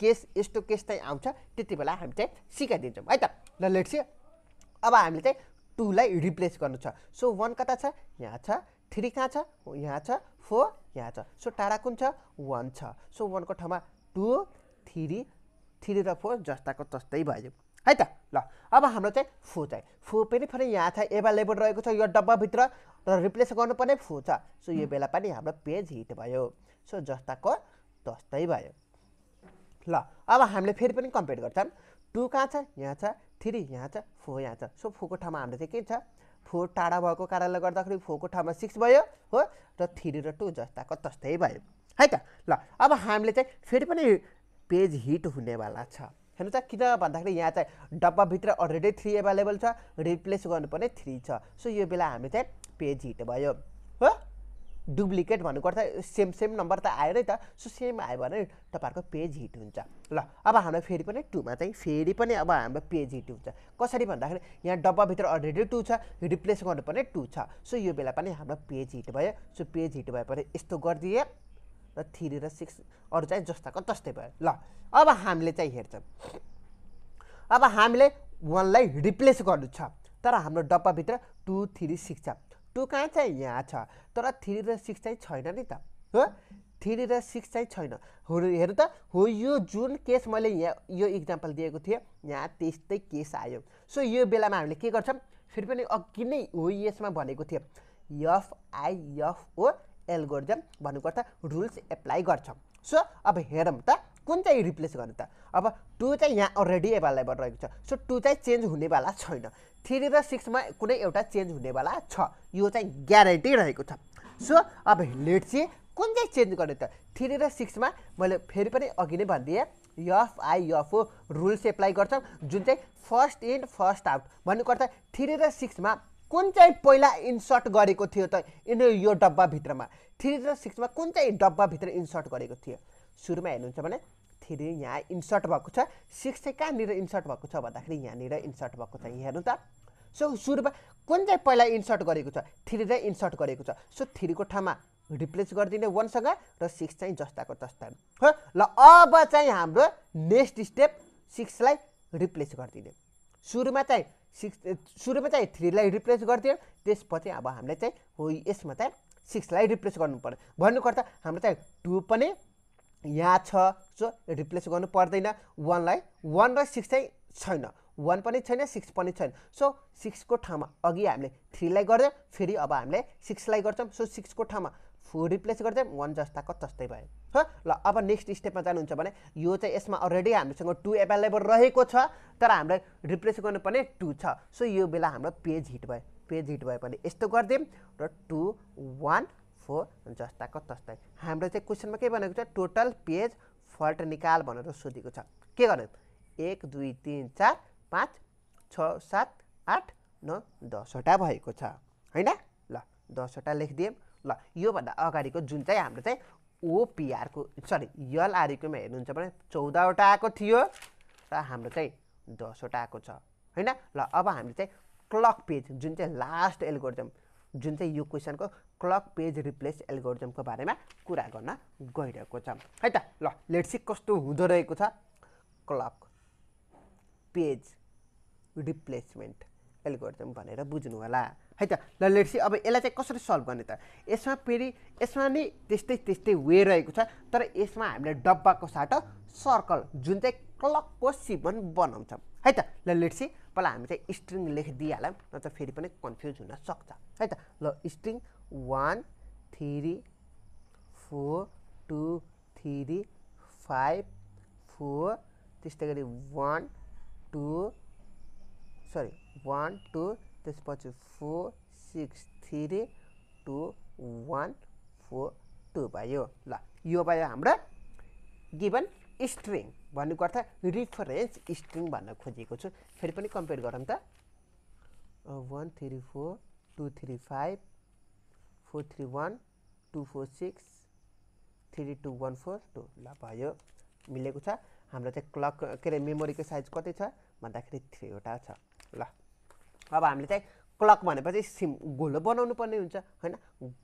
[SPEAKER 1] केस यस्तो केस चाहिँ आउँछ त्यति बेला हामी चाहिँ सिकाइदिन्छौँ। है त? ल लेट्स अब हामीले चाहिँ टूलाई रिप्लेस गर्नु छ। सो वान कता छ? यहाँ छ। थ्री कहाँ छ? यहाँ छ। फोर यहाँ छ। सो टाढा कुन छ? वान छ। सो वानको ठाउँमा टू थ्री थ्री र फोर जस्ताको तस्तै भयो। है त? ल अब हाम्रो चाहिँ फो चाहिँ। फो पनि फेरि यहाँ छ। एभाइलेबल रहेको छ। यो डब्बाभित्र र रिप्लेस गर्नुपर्ने फो छ। सो यो बेला पनि हाम्रो पेज हिट भयो। सो जस्ताको तस्तै भयो। ल अब हामीले फेरि पनि कम्पेयर गर्छौँ। टू कहाँ छ यहाँ छ थ्री यहाँ छ फोर यहाँ छ। सो फोरको ठाउँमा हाम्रो चाहिँ के छ? फोर टाढा भएको कारणले गर्दाखेरि फोरको ठाउँमा सिक्स भयो हो? र थ्री र टू जस्ताको तस्तै भयो। है त? ल अब हामीले चाहिँ फेरि पनि पेज हिट हुनेवाला छ। हेर्नु त किन भन्दाखेरि यहाँ चाहिँ डब्बाभित्र अलरेडी थ्री एभाइलेबल छ रिप्लेस गर्नुपर्ने थ्री छ। सो यो बेला हामी चाहिँ पेज हिट भयो हो? डुप्लिकेट भन्नुपर्छ सेम सेम नम्बर त आयो नि त सो सेम आयो भने तपाईँहरूको पेज हिट हुन्छ। ल अब हाम्रो फेरि पनि टूमा चाहिँ फेरि पनि अब हाम्रो पेज हिट हुन्छ। कसरी भन्दाखेरि यहाँ डब्बाभित्र अलरेडी टू छ रिप्लेस गर्नुपर्ने टू छ। सो यो बेला पनि हाम्रो पेज हिट भयो। सो पेज हिट भएपछि यस्तो गरिदिए। र थ्री र सिक्स अरू चाहिँ जस्ताको तस्तै भयो। ल अब हामीले चाहिँ हेर्छौँ। अब हामीले वानलाई रिप्लेस गर्नु छ। तर हाम्रो डब्बाभित्र टू थ्री सिक्स छ। टू कहाँ चाहिँ यहाँ छ तर थ्री र सिक्स चाहिँ छैन नि त हो थ्री र सिक्स चाहिँ छैन हेर्नु त हो यो जुन केस मैले यहाँ यो इक्जाम्पल दिएको थिएँ यहाँ त्यस्तै केस आयो सो यो बेलामा हामीले के गर्छौँ फेरि पनि अघि नै हो यसमा भनेको थिएँ एफआइएफओ एल्गोरिजम भन्नुपर्छ रुल्स एप्लाई गर्छौँ सो अब हेरौँ त कुन चाहिँ रिप्लेस गर्नु त अब टू चाहिँ यहाँ अलरेडी एभाइलेबल रहेको छ सो टू चाहिँ चेन्ज हुनेवाला छैन थ्री र सिक्समा कुनै एउटा चेन्ज हुनेवाला छ। यो चाहिँ ग्यारेन्टी रहेको छ। सो अब लेट चाहिँ कुन चाहिँ चेन्ज गर्ने त? थ्री र सिक्समा मैले फेरि पनि अघि नै भनिदिएँ एफआइएफओ रुल्स एप्लाई गर्छौँ। जुन चाहिँ फर्स्ट इन फर्स्ट आउट भन्नुपर्छ थ्री र सिक्समा कुन चाहिँ पहिला इन्सर्ट गरेको थियो त? इन यो डब्बाभित्रमा। थ्री र सिक्समा कुन चाहिँ डब्बाभित्र इन्सर्ट गरेको थियो? सुरुमा हेर्नुहुन्छ भने थ्री यहाँ इन्सर्ट भएको छ। सिक्स चाहिँ कहाँनिर इन्सर्ट भएको छ भन्दाखेरि यहाँनिर इन्सर्ट भएको छ। हेर्नु त। सो सुरुमा कुन चाहिँ पहिला इन्सर्ट गरेको छ? थ्री र इन्सर्ट गरेको छ। सो थ्रीको ठाउँमा रिप्लेस गरिदिने वानसँग र सिक्स चाहिँ जस्ताको तस्ता हो? ल अब चाहिँ हाम्रो नेक्स्ट स्टेप सिक्सलाई रिप्लेस गरिदिने। सुरुमा चाहिँ सिक्स सुरुमा चाहिँ थ्रीलाई रिप्लेस गरिदियो। त्यसपछि अब हामीले चाहिँ हो यसमा चाहिँ सिक्सलाई रिप्लेस गर्नु पर्यो भन्नुपर्दा हाम्रो चाहिँ टू पनि यहाँ छ सो रिप्लेस गर्नु पर्दैन। वानलाई वान र सिक्स चाहिँ छैन। वान पनि छैन सिक्स पनि छैन। सो सिक्सको ठाउँमा अघि हामीले थ्रीलाई गर्दै फेरि अब हामीले सिक्सलाई गर्छौँ। सो सिक्सको ठाउँमा फोर रिप्लेस गर्दै वान जस्ताको जस्तै भयो। हो? ल अब नेक्स्ट स्टेपमा जानुहुन्छ भने यो चाहिँ यसमा अलरेडी हामीसँग टु एभाइलेबल रहेको छ तर हामीलाई रिप्लेस गर्नुपर्ने टू छ। सो यो बेला हाम्रो पेज हिट भयो। पेज हिट भयो भने यस्तो गरिदिउँ र टु वान फोर जस्ताको तस्तै। हाम्रो चाहिँ क्वेसनमा के भनेको छ? टोटल पेज फल्ट निकाल भनेर सोधेको छ। के गर्ने? एक दुई तिन चार पाँच छ सात आठ नौ दसवटा भएको छ। होइन? ल दसवटा लेखिदिएँ। ल योभन्दा अगाडिको जुन चाहिँ हाम्रो चाहिँ ओपिआरको सरी यलआरईकोमा हेर्नुहुन्छ भने चौधवटा आएको थियो र हाम्रो चाहिँ दसवटा आएको छ। होइन? ल अब हामीले चाहिँ क्लक पेज जुन चाहिँ लास्ट एल्गोरिजम जुन चाहिँ यो क्वेसनको क्लक पेज रिप्लेस एल्गोरिजमको बारेमा कुरा गर्न गइरहेको छ। है त? ल लेट्सी कस्तो हुँदो रहेको छ। क्लक पेज रिप्लेसमेन्ट एल्गोरिजम भनेर बुझ्नु होला है त? ल लेट्सी अब यसलाई चाहिँ कसरी सल्भ गर्ने त? यसमा फेरि यसमा नि त्यस्तै त्यस्तै वे रहेको छ तर यसमा हामीले डब्बाको साटो सर्कल जुन चाहिँ क्लकको सिबन बनाउँछ। है त? ल लेट्सी पहिला हामी चाहिँ स्ट्रिङ लेखिदिइहालौँ न त फेरि पनि कन्फ्युज हुन सक्छ। है त? ल string one three four two three five four त्यस्तै गरी one two sorry one two त्यसपछि four six three two one four two भयो। ल यो भयो हाम्रो गिभन स्ट्रिङ भन्नुको अर्थ रिफरेन्स स्ट्रिङ भन्न खोजेको छु। फेरि पनि कम्पेयर गरौँ त। One three four two three five four three one two four six three two one four two ल भयो। मिलेको छ। हाम्रो चाहिँ क्लक के अरे मेमोरीको साइज कति छ? भन्दाखेरि थ्रीवटा छ। ल। अब हामीले चाहिँ क्लक भनेपछि सिम गोलो बनाउनु पर्ने हुन्छ होइन?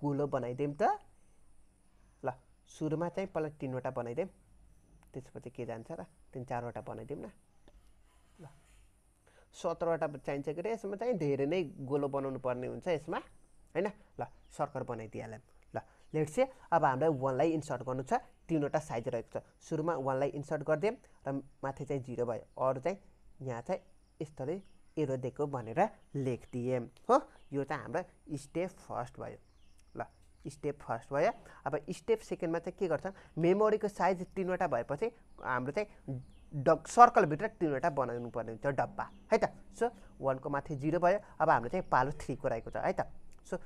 [SPEAKER 1] गोलो बनाइदिउँ त। ल। सुरुमा चाहिँ पहिला तिनवटा बनाइदिउँ। त्यसपछि के जान्छ र तिन चारवटा बनाइदिउँ न। ल। सत्रवटा चाहिन्छ कि यसमा चाहिँ धेरै नै गोलो बनाउनु पर्ने हुन्छ यसमा होइन? ल सर्कर बनाइदिइहालौँ ल लेट से अब हामीलाई वानलाई इन्सर्ट गर्नु छ तिनवटा साइज रहेको छ। सुरुमा वानलाई इन्सर्ट गरिदिउँ र माथि चाहिँ जिरो भयो। अरू चाहिँ यहाँ चाहिँ यस्तरी एरो दिएको भनेर लेखिदिएँ। हो यो चाहिँ हाम्रो स्टेप फर्स्ट भयो। स्टेप फर्स्ट भयो। अब स्टेप सेकेन्डमा चाहिँ के गर्छ मेमोरीको साइज तिनवटा भएपछि हाम्रो चाहिँ डग सर्कलभित्र तिनवटा बनाउनु पर्ने हुन्छ डब्बा है त? सो वानको माथि जिरो भयो अब हाम्रो चाहिँ पालो थ्रीको रहेको छ है त? सो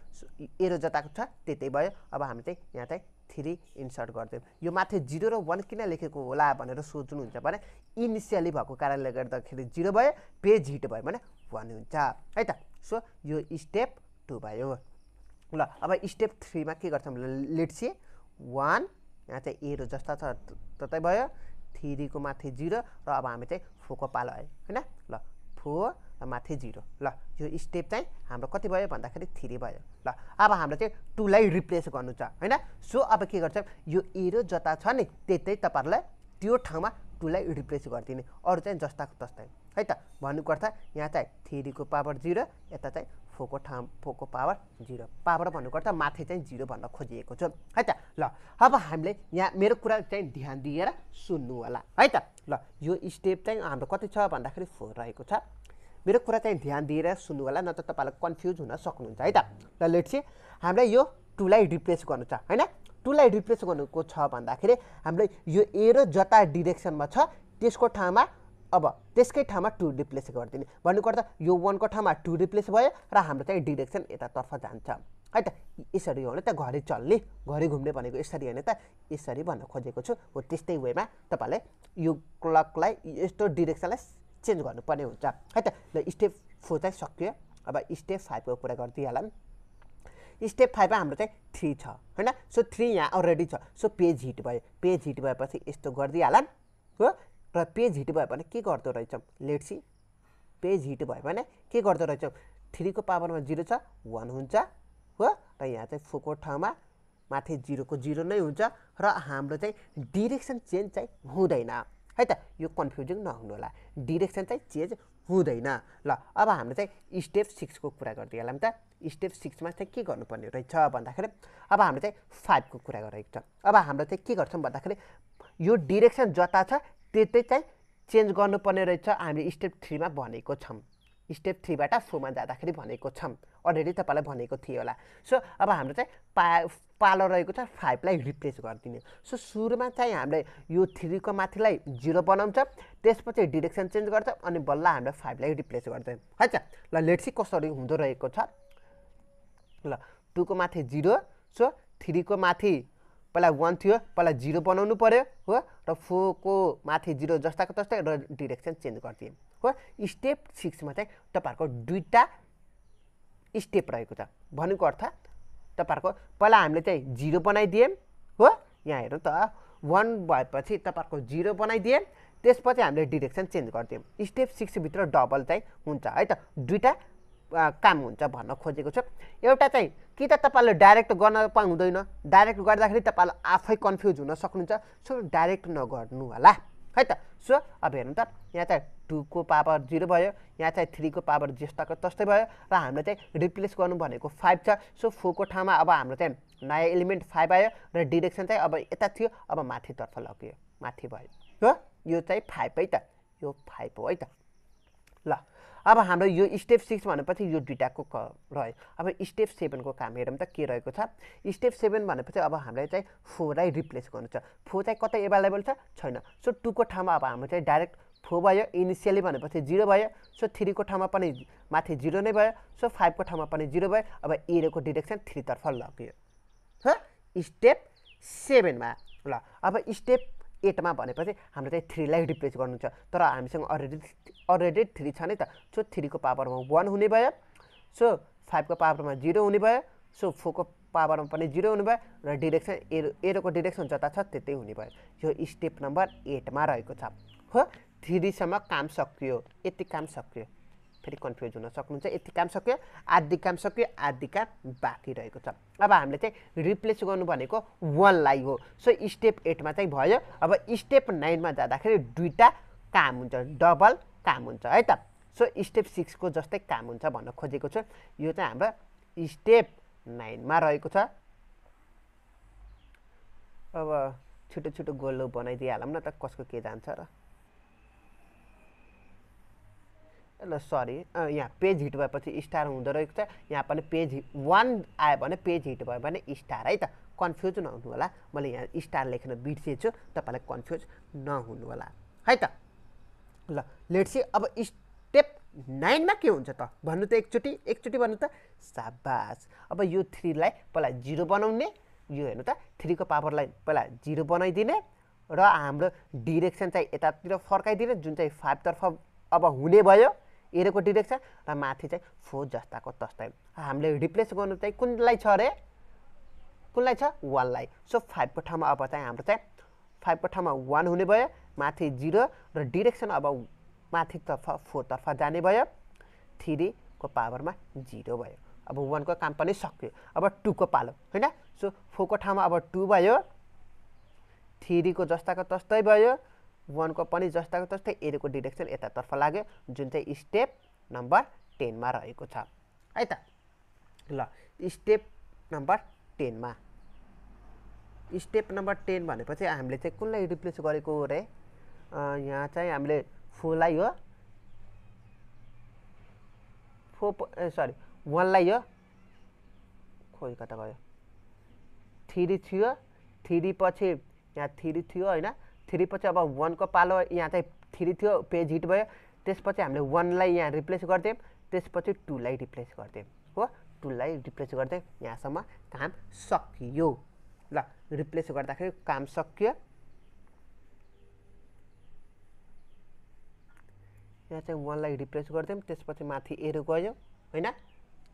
[SPEAKER 1] एरो जताको छ त्यतै भयो। अब हामी चाहिँ यहाँ चाहिँ थ्री इन्सर्ट गरिदिउँ यो माथि जिरो र वान किन लेखेको होला भनेर सोच्नुहुन्छ भने इनिसियली भएको कारणले गर्दाखेरि जिरो भयो पेज हिट भयो भने वान हुन्छ है त? सो यो स्टेप टू भयो। ल अब स्टेप थ्रीमा के गर्छौँ लेट्सी वान यहाँ चाहिँ एरो जस्ता छ ततै भयो। थ्रीको माथि जिरो र अब हामी चाहिँ फोको पालो आयो होइन? ल फोर र माथि जिरो ल यो स्टेप चाहिँ हाम्रो कति भयो भन्दाखेरि थ्री भयो। ल अब हाम्रो चाहिँ टूलाई रिप्लेस गर्नु छ होइन? सो अब के गर्छ? यो एरो जता छ नि त्यतै तपाईँहरूलाई त्यो ठाउँमा टूलाई रिप्लेस गरिदिने। अरू चाहिँ जस्ताको तस्तै है त? भन्नुको अर्थ यहाँ चाहिँ थ्रीको पावर जिरो यता चाहिँ फोरको ठाउँ फोरको पावर जिरो। पावर भन्नुको अर्थ माथि चाहिँ जिरो भन्न खोजिएको छु। है त? ल अब हामीले यहाँ मेरो कुरा चाहिँ ध्यान दिएर सुन्नु होला। है त? ल यो स्टेप चाहिँ हाम्रो कति छ भन्दाखेरि फोर रहेको छ। मेरो कुरा चाहिँ ध्यान दिएर सुन्नु होला न त तपाईँलाई कन्फ्युज हुन सक्नुहुन्छ। है त? ल लेट चाहिँ हामीलाई यो टुलाई रिप्लेस गर्नु छ होइन? टुलाई रिप्लेस गर्नुको छ भन्दाखेरि हामीले यो एरो जता डिरेक्सनमा छ त्यसको ठाउँमा अब त्यसकै ठाउँमा टु रिप्लेस गरिदिने भन्नुको अर्थ यो वानको ठाउँमा टु रिप्लेस भयो र हाम्रो चाहिँ डिरेक्सन यतातर्फ जान्छ। है त यसरी हो भने त घरि चल्ने घरि घुम्ने भनेको यसरी होइन त यसरी भन्न खोजेको छु। हो त्यस्तै वेमा तपाईँले यो क्लकलाई यस्तो डिरेक्सनलाई चेन्ज गर्नुपर्ने हुन्छ। है त ल स्टेप फोर चाहिँ सक्यो। अब स्टेप फाइभको कुरा गरिदिइहालौँ। स्टेप फाइभमा हाम्रो चाहिँ थ्री छ होइन? सो थ्री यहाँ अलरेडी छ। सो पेज हिट भयो। पेज हिट भएपछि यस्तो गरिदिइहालौँ। हो? र पेज हिट भयो भने के गर्दो रहेछौँ? लेट्सी पेज हिट भयो भने के गर्दो रहेछौँ? थ्रीको पावरमा जिरो छ वान हुन्छ हो? र यहाँ चाहिँ फोरको ठाउँमा माथि जिरोको जिरो नै हुन्छ र हाम्रो चाहिँ डिरेक्सन चेन्ज चाहिँ हुँदैन। है त? यो कन्फ्युजिङ नहुनु होला। डिरेक्सन चाहिँ चेन्ज हुँदैन। ल अब हाम्रो चाहिँ स्टेप सिक्सको कुरा गरिदिइहालौँ त। स्टेप सिक्समा चाहिँ के गर्नुपर्ने रहेछ भन्दाखेरि अब हाम्रो चाहिँ फाइभको कुरा गरेको छ। अब हाम्रो चाहिँ के गर्छौँ भन्दाखेरि यो डिरेक्सन जता छ त्यतै चाहिँ चेन्ज गर्नुपर्ने रहेछ। हामीले स्टेप थ्रीमा भनेको छौँ। स्टेप थ्रीबाट फोरमा जाँदाखेरि भनेको छौँ। अलरेडी तपाईँलाई भनेको थियो होला। सो अब हाम्रो चाहिँ पा पालो रहेको छ फाइभलाई रिप्लेस गरिदिने। सो सुरुमा चाहिँ हामीले यो थ्रीको माथिलाई जिरो बनाउँछ। त्यसपछि डिरेक्सन चेन्ज गर्छ अनि बल्ल हामीले फाइभलाई रिप्लेस गर्छ। है त? ल लेट्सी कसरी हुँदो रहेको छ। ल टूको माथि जिरो। सो थ्रीको माथि पहिला वान थियो पहिला जिरो बनाउनु पऱ्यो हो? र फोरको माथि जिरो जस्ताको तस्तै र डिरेक्सन चेन्ज गरिदिएँ हो? स्टेप सिक्समा चाहिँ तपाईँहरूको दुईवटा स्टेप रहेको छ। भनेको अर्थ तपाईँहरूको पहिला हामीले चाहिँ जिरो बनाइदियौँ हो? यहाँ हेर्नु त वान भएपछि तपाईँहरूको जिरो बनाइदिएँ त्यसपछि हामीले डिरेक्सन चेन्ज गरिदियौँ स्टेप सिक्सभित्र डबल चाहिँ हुन्छ है त? दुइटा काम हुन्छ भन्न खोजेको छु। एउटा चाहिँ कि त तपाईँले डाइरेक्ट गर्न पाउँदैन डाइरेक्ट गर्दाखेरि तपाईँलाई आफै कन्फ्युज हुन सक्नुहुन्छ। सो डाइरेक्ट नगर्नु होला। है त? सो अब हेर्नु त यहाँ चाहिँ टूको पावर जिरो भयो यहाँ चाहिँ थ्रीको पावर जस्ताको तस्तै भयो र हामीले चाहिँ रिप्लेस गर्नु भनेको फाइभ छ। सो फोरको ठाउँमा अब हाम्रो चाहिँ नयाँ एलिमेन्ट फाइभ आयो र डिरेक्सन चाहिँ अब यता थियो अब माथितर्फ लग्यो। माथि भयो। हो? यो चाहिँ फाइभ है त? यो फाइभ हो है त? ल। अब हाम्रो यो स्टेप सिक्स भनेपछि यो दुइटाको क रह्यो। अब स्टेप सेभेनको काम हेरौँ त के रहेको छ? स्टेप सेभेन भनेपछि अब हामीलाई चाहिँ फोरलाई रिप्लेस गर्नु छ। फोर चाहिँ कतै एभाइलेबल छ? छैन। सो टूको ठाउँमा अब हाम्रो चाहिँ डाइरेक्ट फोर भयो इनिसियली भनेपछि जिरो भयो। सो थ्रीको ठाउँमा पनि माथि जिरो नै भयो। सो फाइभको ठाउँमा पनि जिरो भयो। अब एरोको डिरेक्सन थ्रीतर्फ लग्यो। ह? स्टेप सेभेनमा ल। अब स्टेप एटमा भनेपछि हाम्रो चाहिँ थ्रीलाई रिप्लेस गर्नु छ तर हामीसँग अलरेडी अलरेडी थ्री छ नि त। सो थ्रीको पावरमा वान हुने भयो। सो फाइभको पावरमा जिरो हुने भयो। सो फोरको पावरमा पनि जिरो हुने भयो र डिरेक्सन एरो एरोको डिरेक्सन जता छ त्यतै हुने भयो। यो स्टेप नम्बर एटमा रहेको छ। हो? थ्रीसम्म काम सकियो। यति काम सकियो। फेरि कन्फ्युज हुन सक्नुहुन्छ। यति काम सक्यो आधी काम सक्यो आधी काम बाँकी रहेको छ। अब हामीले चाहिँ रिप्लेस गर्नु भनेको वानलाई हो। सो स्टेप एटमा चाहिँ भयो। अब स्टेप नाइनमा जाँदाखेरि दुईवटा काम हुन्छ डबल काम हुन्छ है त? सो स्टेप सिक्सको जस्तै काम हुन्छ भन्न खोजेको छु। यो चाहिँ हाम्रो स्टेप नाइनमा रहेको छ। अब छिटो छिटो गोलो बनाइदिइहालौँ न त कसको के जान्छ र? ल सरी यहाँ पेज हिट भएपछि स्टार हुँदो रहेको छ। यहाँ पनि पेज वान आयो भने पेज हिट भयो भने स्टार है त? कन्फ्युज नहुनु होला। मैले यहाँ स्टार लेख्न बिर्सिएछु। तपाईँलाई कन्फ्युज नहुनु होला। है त? ल लेट्सी अब स्टेप नाइनमा के हुन्छ त? भन्नु त एकचोटि। एकचोटि भन्नु त साबास अब यो थ्रीलाई पहिला जिरो बनाउने। यो हेर्नु त थ्रीको पावरलाई पहिला जिरो बनाइदिने र हाम्रो डिरेक्सन चाहिँ यतातिर फर्काइदिने जुन चाहिँ फाइभतर्फ अब हुने भयो। एरोको डिरेक्सन र माथि चाहिँ फोर जस्ताको तस्तै। हामीले रिप्लेस गर्नु चाहिँ कुनलाई छ अरे? कुनलाई छ? वानलाई। सो फाइभको ठाउँमा अब चाहिँ हाम्रो चाहिँ फाइभको ठाउँमा वान हुने भयो माथि जिरो र डिरेक्सन अब माथितर्फ फोरतर्फ जाने भयो। थ्रीको पावरमा जिरो भयो। अब वानको काम पनि सक्यो। अब टूको पालो होइन? सो फोरको ठाउँमा अब टू भयो। थ्रीको जस्ताको तस्तै भयो। वानको पनि जस्ताको तस्तै एरोको डिरेक्सन यतातर्फ लाग्यो जुन चाहिँ स्टेप नम्बर टेनमा रहेको छ। है त? ल स्टेप नम्बर टेनमा। स्टेप नम्बर टेन भनेपछि हामीले चाहिँ कुनलाई रिप्लेस गरेको रे? यहाँ चाहिँ हामीले फोरलाई हो फोर ए सरी वानलाई हो खोइ कता गयो? थ्री थियो थ्री पछि यहाँ थ्री थियो होइन? थ्री पछि अब वानको पालो यहाँ चाहिँ थ्री थियो पेज हिट भयो। त्यसपछि हामीले वानलाई यहाँ रिप्लेस गरिदियौँ। त्यसपछि टूलाई रिप्लेस गरिदियौँ। हो टूलाई रिप्लेस गरिदियौँ। यहाँसम्म काम सकियो। ल रिप्लेस गर्दाखेरि काम सकियो। यहाँ चाहिँ वानलाई रिप्लेस गरिदियौँ। त्यसपछि माथि एरो गयो होइन?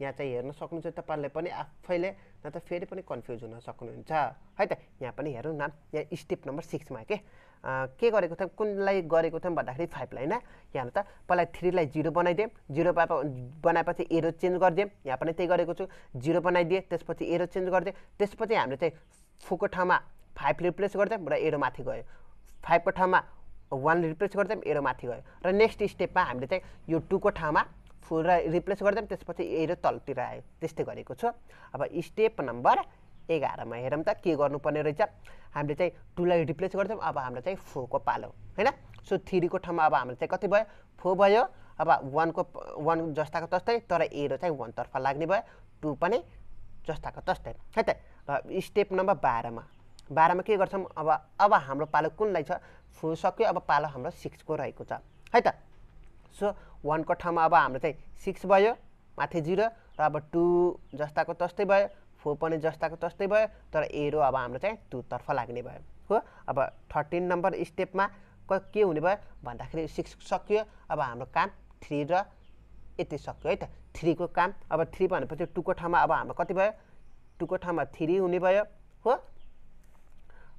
[SPEAKER 1] यहाँ चाहिँ हेर्न सक्नुहुन्छ तपाईँहरूले पनि आफैले। न त फेरि पनि कन्फ्युज हुन सक्नुहुन्छ। है त यहाँ पनि हेरौँ न यहाँ स्टेप नम्बर सिक्समा के? के गरेको थियौँ? कुनलाई गरेको थियौँ भन्दाखेरि फाइभलाई होइन यहाँ त पहिला थ्रीलाई जिरो बनाइदिएँ। जिरो बनाएपछि एरो चेन्ज गरिदिएँ। यहाँ पनि त्यही गरेको छु। जिरो बनाइदिएँ त्यसपछि एरो चेन्ज गरिदिएँ। त्यसपछि हामीले चाहिँ फोरको ठाउँमा फाइभ रिप्लेस गरिदियौँ र एरो माथि गयो। फाइभको ठाउँमा वान रिप्लेस गरिदियौँ एरो माथि गयो। र नेक्स्ट स्टेपमा हामीले चाहिँ यो टूको ठाउँमा फुल रिप्लेस गरिदियौँ त्यसपछि एरो तलतिर आयो। त्यस्तै गरेको छु। अब स्टेप नम्बर एघारमा हेरौँ त के गर्नुपर्ने रहेछ। हामीले चाहिँ टूलाई रिप्लेस गर्छौँ अब हाम्रो चाहिँ फोरको पालो होइन? सो थ्रीको ठाउँमा अब हाम्रो चाहिँ कति भयो? फोर भयो। अब वानको वान जस्ताको तस्तै तर एरो चाहिँ वानतर्फ लाग्ने भयो। टू पनि जस्ताको तस्तै है त? र स्टेप नम्बर बाह्रमा। बाह्रमा के गर्छौँ? अब अब हाम्रो पालो कुनलाई छ? फोर सक्यो। अब पालो हाम्रो सिक्सको रहेको छ है त? सो वानको ठाउँमा अब हाम्रो चाहिँ सिक्स भयो माथि जिरो र अब टू जस्ताको तस्तै भयो फोर पनि जस्ताको तस्तै भयो तर एरो अब हाम्रो चाहिँ टूतर्फ लाग्ने भयो। हो अब थर्टिन नम्बर स्टेपमा क हुने भयो भन्दाखेरि सिक्स सकियो अब हाम्रो काम थ्री र यति सक्यो है त। थ्रीको काम अब थ्री भनेपछि टूको ठाउँमा अब हाम्रो कति भयो? टूको ठाउँमा थ्री हुने भयो हो।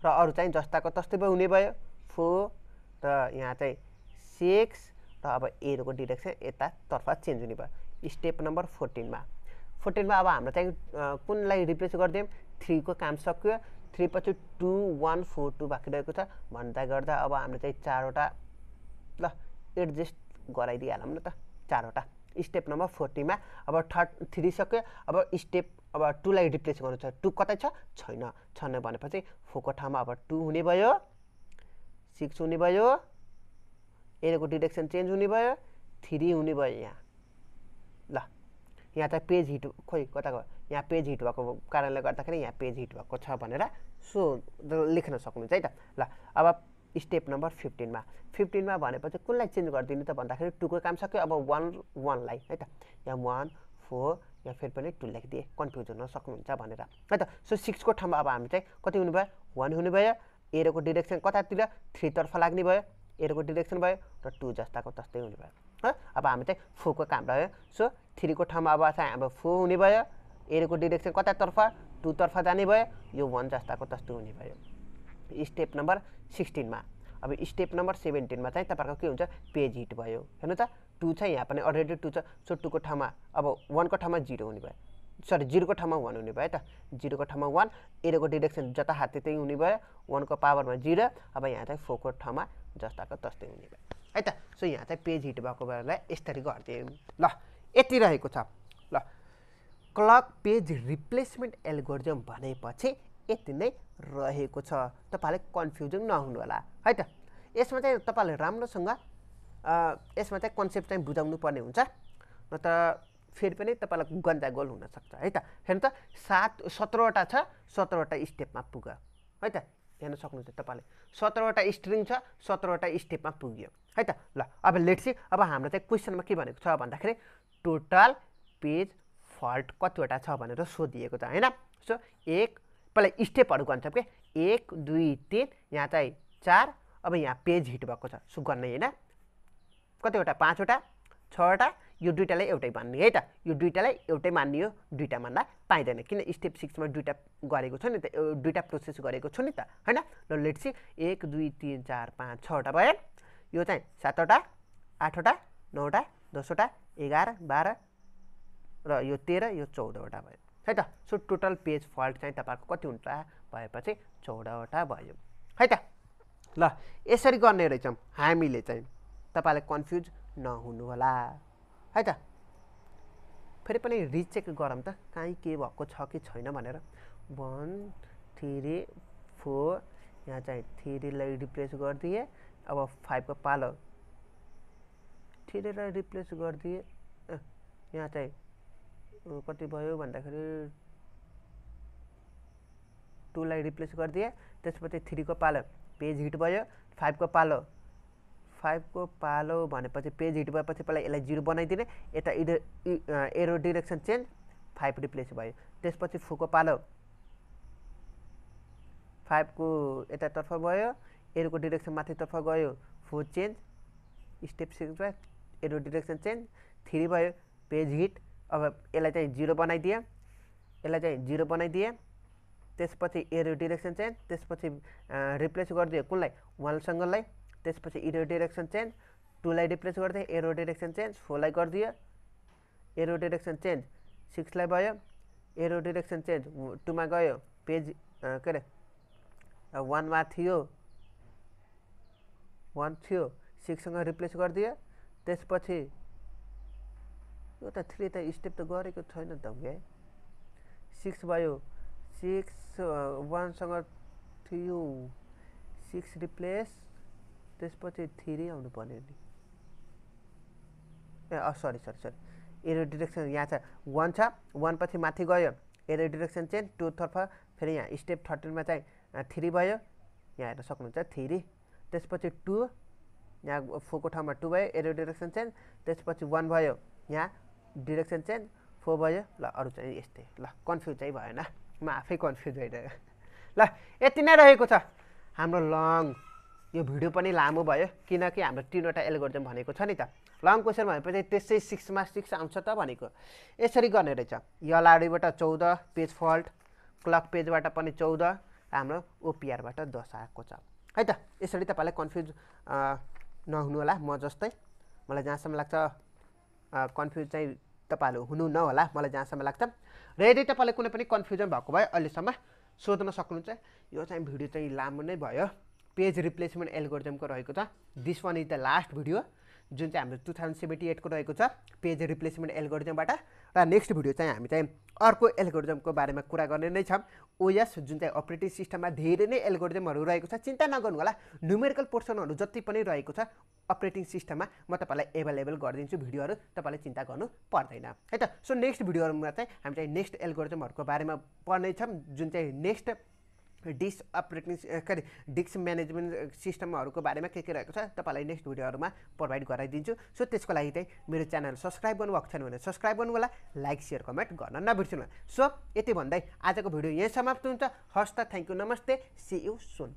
[SPEAKER 1] र अरू चाहिँ जस्ताको तस्तै भयो हुने भयो। फोर र यहाँ चाहिँ सिक्स र अब एरोको डिरेक्सन यतातर्फ चेन्ज हुने भयो। स्टेप नम्बर फोर्टिनमा फोर्टिनमा अब हाम्रो चाहिँ कुनलाई रिप्लेस गरिदियौँ? थ्रीको काम सक्यो। थ्री पछि टू वान फोर टू बाँकी रहेको छ। भन्दा गर्दा अब हाम्रो चाहिँ चारवटा ल एडजस्ट गराइदिइहालौँ न त चारवटा। स्टेप नम्बर फोर्टीमा अब थर्ड थ्री सक्यो। अब स्टेप अब टूलाई रिप्लेस गर्नु छ। टू कतै छ? छैन। छैन भनेपछि फोरको ठाउँमा अब टू हुने भयो। सिक्स हुने भयो। एरोको डिरेक्सन चेन्ज हुने भयो थ्री हुने भयो यहाँ। ल यहाँ चाहिँ पेज हिट खोइ कता गयो यहाँ पेज हिट भएको कारणले गर्दाखेरि यहाँ पेज हिट भएको छ भनेर सो लेख्न सक्नुहुन्छ है त ल अब स्टेप नम्बर फिफ्टिनमा फिफ्टिनमा भनेपछि कुनलाई चेन्ज गरिदिनु त भन्दाखेरि टूको काम सक्यो अब वान वानलाई है त यहाँ वान फोर या फेरि पनि टू लेखिदिए कन्फ्युज हुन सक्नुहुन्छ भनेर है त सो सिक्सको ठाउँमा अब हामी चाहिँ कति हुने भयो वान हुने भयो एरोको डिरेक्सन कतातिर थ्रीतर्फ लाग्ने भयो एरोको डिरेक्सन भयो र टू जस्ताको तस्तै हुने भयो। है? अब हामी चाहिँ फोरको काम रह्यो सो थ्रीको ठाउँमा अब चाहिँ हाम्रो फोर हुने भयो। एरोको डिरेक्सन कतातर्फ टूतर्फ जाने भयो। यो वान जस्ताको तस्तो हुने भयो। स्टेप नम्बर सिक्सटिनमा। अब स्टेप नम्बर सेभेन्टिनमा चाहिँ तपाईँहरूको के हुन्छ? पेज हिट भयो। हेर्नु त टू चाहिँ यहाँ पनि अलरेडी टू छ। सो टूको ठाउँमा अब वानको ठाउँमा जिरो हुने भयो। सरी जिरोको ठाउँमा वान हुने भयो त। जिरोको ठाउँमा वान एरोको डिरेक्सन जता हात त्यतै हुने भयो। वानको पावरमा जिरो। अब यहाँ चाहिँ फोरको ठाउँमा जस्ताको तस्तै हुने भयो। है त? सो यहाँ चाहिँ पेज हिट भएको बेलालाई यसरी गरिदियौँ ल यति रहेको छ। ल क्लक पेज रिप्लेसमेन्ट एल्गोरिजम भनेपछि यति नै रहेको छ। तपाईँले कन्फ्युजन नहुनु होला। है त? यसमा चाहिँ तपाईँहरूले राम्रोसँग यसमा चाहिँ कन्सेप्ट चाहिँ बुझाउनु पर्ने हुन्छ। न त फेरि पनि तपाईँलाई गन्जागोल हुनसक्छ है त? हेर्नु त सात सत्रवटा छ। सत्रवटा स्टेपमा पुग। है त? हेर्न सक्नुहुन्छ तपाईँले। सत्रवटा स्ट्रिङ छ सत्रवटा स्टेपमा पुग्यो। है त? ल अब लेट्सी अब हाम्रो चाहिँ क्वेसनमा के भनेको छ भन्दाखेरि टोटल पेज फल्ट कतिवटा छ भनेर सोधिएको छ होइन? सो एक पहिला स्टेपहरू गन्छौँ क्या एक दुई तिन यहाँ चाहिँ चार अब यहाँ पेज हिट भएको छ। सो गर्ने होइन। कतिवटा? पाँचवटा? छवटा? यो दुइटालाई एउटै मान्ने है त। यो दुइटालाई एउटै मान्ने हो दुइटा मान्दा पाइँदैन। किन स्टेप सिक्समा दुइटा गरेको छु नि त दुइटा प्रोसेस गरेको छु नि त होइन? ल लेट्सी एक दुई तिन चार पाँच छवटा भयो। यो चाहिँ सातवटा आठवटा नौवटा दसवटा एघार बाह्र र यो तेह्र यो चौधवटा भयो। है त? सो टोटल पेज फल्ट चाहिँ तपाईँहरूको कति हुन्छ? भएपछि चौधवटा भयो। है त? ल यसरी गर्ने रहेछौँ। हामीले चाहिँ तपाईँलाई कन्फ्युज नहुनु होला है त? फेरि पनि रिचेक गरौँ त। काहीँ के भएको छ कि छैन भनेर। वान थ्री फोर यहाँ चाहिँ थ्रीलाई रिप्लेस गरिदिएँ। अब फाइभको पालो। थ्रीलाई रिप्लेस गरिदिएँ। यहाँ चाहिँ कति भयो भन्दाखेरि टूलाई रिप्लेस गरिदिएँ। त्यसपछि थ्रीको पालो। पेज हिट भयो। फाइभको पालो। फाइभको पालो भनेपछि पेज हिट भएपछि पहिला यसलाई जिरो बनाइदिने यता इडो arrow direction change five replace भयो। त्यसपछि फोरको पालो फाइभको यतातर्फ गयो एरोको डिरेक्सन माथितर्फ गयो फोर चेन्ज स्टेप सिक्स भयो एरो डिरेक्सन चेन्ज थ्री भयो पेज हिट अब यसलाई चाहिँ जिरो बनाइदिएँ यसलाई चाहिँ जिरो बनाइदिएँ त्यसपछि एरो डिरेक्सन चेन्ज त्यसपछि रिप्लेस गरिदियो कुनलाई? वानसँगलाई त्यसपछि इरो डिरेक्सन चेन्ज टूलाई रिप्लेस गरिदियो एरो डिरेक्सन चेन्ज फोरलाई गरिदियो एरो डिरेक्सन चेन्ज सिक्सलाई भयो एरो डिरेक्सन चेन्ज टूमा गयो पेज के अरे वानमा थियो वान थियो सिक्ससँग रिप्लेस गरिदियो त्यसपछि यो त थ्री त स्टेप त गरेको छैन त क्या सिक्स भयो सिक्स वानसँग थियो सिक्स रिप्लेस त्यसपछि थ्री आउनु पर्ने नि। ए sorry sorry sorry arrow direction यहाँ छ। वान छ वान पछि माथि गयो। एरो डिरेक्सन चेन्ज टूतर्फ फेरि यहाँ स्टेप थर्टिनमा चाहिँ थ्री भयो। यहाँ हेर्न सक्नुहुन्छ थ्री त्यसपछि टू यहाँ फोरको ठाउँमा टू भयो एरो डिरेक्सन चेन्ज त्यसपछि वान भयो यहाँ डिरेक्सन चेन्ज फोर भयो। ल अरू चाहिँ यस्तै। ल कन्फ्युज चाहिँ भएन। म आफै कन्फ्युज भइरहेको। ल यति नै रहेको छ। हाम्रो लङ यो भिडियो पनि लामो भयो किनकि हाम्रो तिनवटा एल्गोरिजम भनेको छ नि त। लङ क्वेसन भनेपछि त्यसै सिक्समा सिक्स आउँछ त भनेको। यसरी गर्ने रहेछ। यलाडीबाट चौध पेज फल्ट क्लक पेजबाट पनि चौध हाम्रो ओपिआरबाट दस आएको छ। है त? यसरी तपाईँलाई कन्फ्युज नहुनु होला म जस्तै। मलाई जहाँसम्म लाग्छ कन्फ्युज चाहिँ तपाईँहरू हुनु नहोला मलाई जहाँसम्म लाग्छ। र यदि तपाईँलाई कुनै पनि कन्फ्युजन भएको भए अहिलेसम्म? सोध्न सक्नुहुन्छ। यो चाहिँ भिडियो चाहिँ लामो नै भयो। पेज रिप्लेसमेन्ट एल्गोरिजमको रहेको छ। This one is the last video जुन चाहिँ हाम्रो टु थाउजन्ड सेभेन्टी एटको रहेको छ पेज रिप्लेसमेन्ट एल्गोरिजमबाट र नेक्स्ट भिडियो चाहिँ हामी चाहिँ अर्को एल्गोरिजमको बारेमा कुरा गर्ने नै छौँ। ओएस जुन चाहिँ अपरेटिङ सिस्टममा धेरै नै एल्गोरिजमहरू रहेको छ। चिन्ता नगर्नु होला न्युमेरिकल पोर्सनहरू जति पनि रहेको छ अपरेटिङ सिस्टममा म तपाईँलाई एभाइलेबल गरिदिन्छु भिडियोहरू तपाईँले चिन्ता गर्नु पर्दैन। है त? सो नेक्स्ट भिडियोहरूमा चाहिँ हामी चाहिँ नेक्स्ट एल्गोरिजमहरूको बारेमा पढ्नेछौँ जुन चाहिँ नेक्स्ट डिस अपरेटिङ के अरे डिस्क म्यानेजमेन्ट सिस्टमहरूको बारेमा के के रहेको छ तपाईँलाई नेक्स्ट भिडियोहरूमा प्रोभाइड गराइदिन्छु। सो त्यसको लागि चाहिँ मेरो च्यानल सब्सक्राइब गर्नुभएको छैन भने सब्सक्राइब गर्नु होला लाइक सेयर कमेन्ट गर्न नबिर्सिनु सो यति भन्दै आजको भिडियो यहीँ समाप्त हुन्छ। हस् त थ्याङ्क यू नमस्ते। See you soon